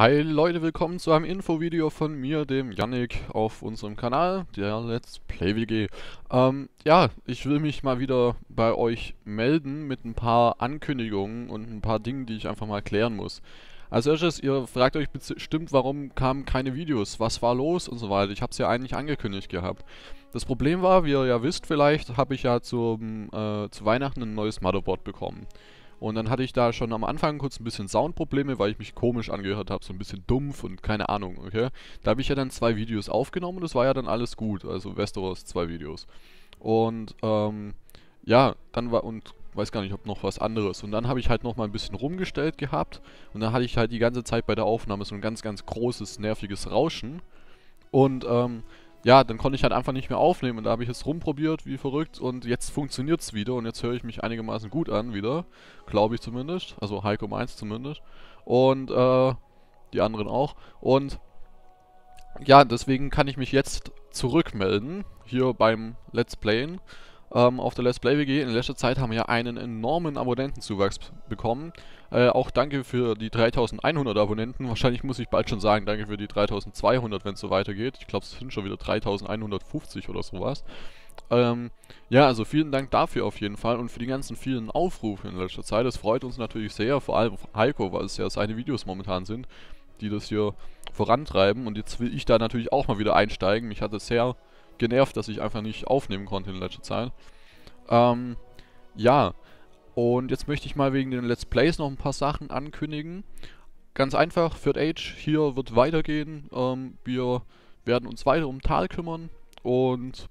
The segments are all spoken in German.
Hi Leute, willkommen zu einem Infovideo von mir, dem Yannick, auf unserem Kanal, der Let's Play WG. Ähm, ja, ich will mich mal wieder bei euch melden mit ein paar Ankündigungen und ein paar Dingen, die ich einfach mal klären muss. Als erstes, ihr fragt euch bestimmt, warum kamen keine Videos, was war los und so weiter. Ich habe es ja eigentlich angekündigt gehabt. Das Problem war, wie ihr ja wisst vielleicht, habe ich ja zum, äh, zu Weihnachten ein neues Motherboard bekommen. Und dann hatte ich da schon am Anfang kurz ein bisschen Soundprobleme, weil ich mich komisch angehört habe, so ein bisschen dumpf und keine Ahnung, okay? Da habe ich ja dann zwei Videos aufgenommen und das war ja dann alles gut, also Westeros zwei Videos. Und ähm, ja, dann war und weiß gar nicht, ob noch was anderes. Und dann habe ich halt noch mal ein bisschen rumgestellt gehabt und dann hatte ich halt die ganze Zeit bei der Aufnahme so ein ganz, ganz großes, nerviges Rauschen. Und ähm, ja, dann konnte ich halt einfach nicht mehr aufnehmen und da habe ich es rumprobiert wie verrückt und jetzt funktioniert es wieder und jetzt höre ich mich einigermaßen gut an wieder, glaube ich zumindest, also Heiko meins zumindest. Und äh, die anderen auch. Und ja, deswegen kann ich mich jetzt zurückmelden hier beim Let's Playen ähm, auf der Let's Play WG. In letzter Zeit haben wir ja einen enormen Abonnentenzuwachs bekommen. Äh, auch danke für die 3100 Abonnenten. Wahrscheinlich muss ich bald schon sagen, danke für die 3200, wenn es so weitergeht. Ich glaube, es sind schon wieder 3150 oder sowas. Ähm, ja, also vielen Dank dafür auf jeden Fall und für die ganzen vielen Aufrufe in letzter Zeit. Das freut uns natürlich sehr, vor allem Heiko, weil es ja seine Videos momentan sind, die das hier vorantreiben. Und jetzt will ich da natürlich auch mal wieder einsteigen. Mich hat es sehr genervt, dass ich einfach nicht aufnehmen konnte in letzter Zeit. Ähm, ja, und jetzt möchte ich mal wegen den Let's Plays noch ein paar Sachen ankündigen. Ganz einfach, Third Age hier wird weitergehen. Ähm, wir werden uns weiter um Tal kümmern und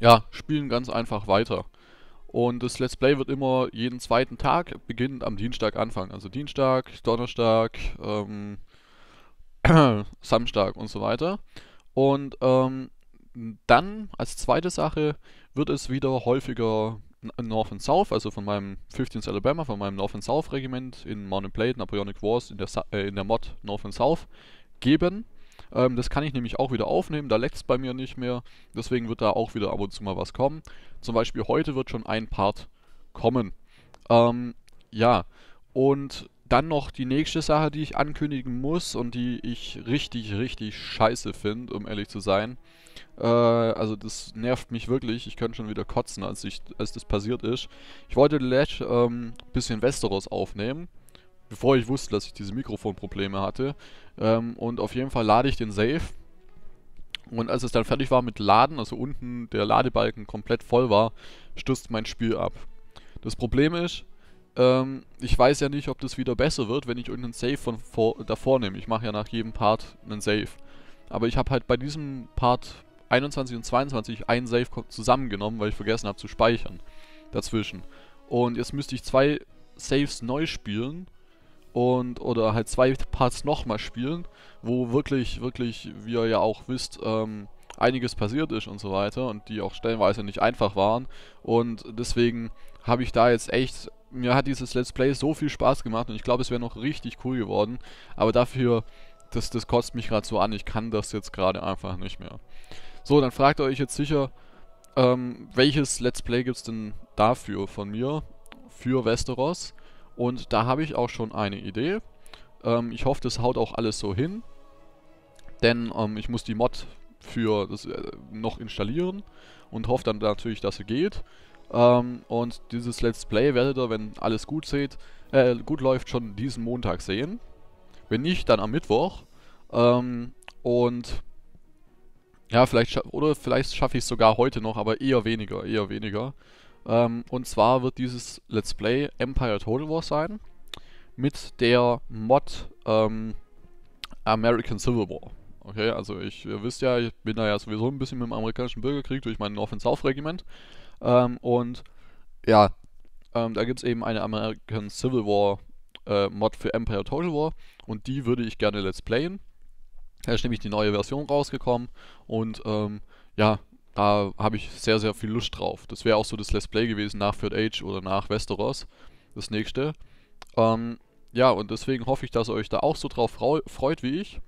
ja, spielen ganz einfach weiter. Und das Let's Play wird immer jeden zweiten Tag, beginnend am Dienstag anfangen. Also Dienstag, Donnerstag, ähm, Samstag und so weiter. Und ähm, dann als zweite Sache wird es wieder häufiger North and South, also von meinem 15th Alabama, von meinem North and South Regiment in Mountain Blade, Napoleonic Wars in der, äh, in der Mod North and South geben. Ähm, das kann ich nämlich auch wieder aufnehmen, da leckt es bei mir nicht mehr, deswegen wird da auch wieder ab und zu mal was kommen. Zum Beispiel heute wird schon ein Part kommen. Ähm, ja, und dann noch die nächste Sache, die ich ankündigen muss und die ich richtig, richtig scheiße finde, um ehrlich zu sein. Äh, also das nervt mich wirklich. Ich könnte schon wieder kotzen, als, ich, als das passiert ist. Ich wollte ein ähm, bisschen Westeros aufnehmen, bevor ich wusste, dass ich diese Mikrofonprobleme hatte. Ähm, und auf jeden Fall lade ich den Safe. Und als es dann fertig war mit Laden, also unten der Ladebalken komplett voll war, stürzt mein Spiel ab. Das Problem ist, ähm, ich weiß ja nicht, ob das wieder besser wird, wenn ich irgendeinen Save von vor, davor nehme. Ich mache ja nach jedem Part einen Save. Aber ich habe halt bei diesem Part 21 und 22 einen Save zusammengenommen, weil ich vergessen habe zu speichern dazwischen. Und jetzt müsste ich zwei Saves neu spielen und oder halt zwei Parts nochmal spielen, wo wirklich, wirklich, wie ihr ja auch wisst, ähm, einiges passiert ist und so weiter und die auch stellenweise nicht einfach waren. Und deswegen habe ich da jetzt echt mir hat dieses Let's Play so viel Spaß gemacht und ich glaube, es wäre noch richtig cool geworden. Aber dafür, das, das kostet mich gerade so an, ich kann das jetzt gerade einfach nicht mehr. So, dann fragt ihr euch jetzt sicher, ähm, welches Let's Play gibt es denn dafür von mir, für Westeros? Und da habe ich auch schon eine Idee. Ähm, ich hoffe, das haut auch alles so hin. Denn ähm, ich muss die Mod für das äh, noch installieren und hoffe dann natürlich, dass sie geht. Ähm, und dieses Let's Play werdet ihr, wenn alles gut seht, äh, gut läuft, schon diesen Montag sehen. Wenn nicht, dann am Mittwoch. Ähm, und ja, vielleicht oder vielleicht schaffe ich es sogar heute noch, aber eher weniger, eher weniger. Ähm, und zwar wird dieses Let's Play Empire Total War sein mit der Mod ähm, American Civil War. Okay, also ich, ihr wisst ja, ich bin da ja sowieso ein bisschen mit dem amerikanischen Bürgerkrieg durch mein North and South Regiment. Ähm, und ja, ähm, da gibt es eben eine American Civil War äh, Mod für Empire Total War und die würde ich gerne let's playen. Da ist nämlich die neue Version rausgekommen und ähm, ja, da habe ich sehr, sehr viel Lust drauf. Das wäre auch so das Let's Play gewesen nach Third Age oder nach Westeros, das nächste. Ähm, ja, und deswegen hoffe ich, dass ihr euch da auch so drauf freut wie ich.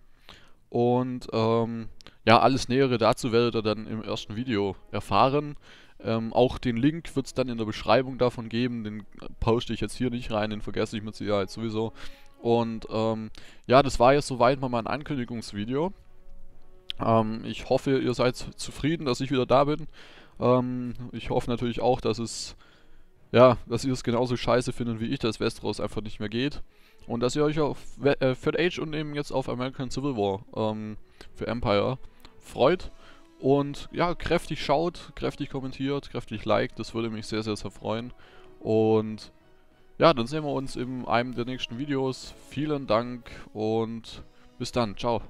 Und ähm, ja, alles Nähere dazu werdet ihr dann im ersten Video erfahren. Ähm, auch den Link wird es dann in der Beschreibung davon geben. Den poste ich jetzt hier nicht rein, den vergesse ich mit Sicherheit sowieso. Und ähm, ja, das war jetzt soweit mal mein Ankündigungsvideo. Ähm, ich hoffe, ihr seid zufrieden, dass ich wieder da bin. Ähm, ich hoffe natürlich auch, dass es ja, dass ihr es genauso scheiße findet wie ich, dass Westeros einfach nicht mehr geht. Und dass ihr euch auf äh, Third Age und eben jetzt auf American Civil War ähm, für Empire freut. Und ja, kräftig schaut, kräftig kommentiert, kräftig liked, das würde mich sehr, sehr, sehr freuen. Und ja, dann sehen wir uns in einem der nächsten Videos. Vielen Dank und bis dann. Ciao.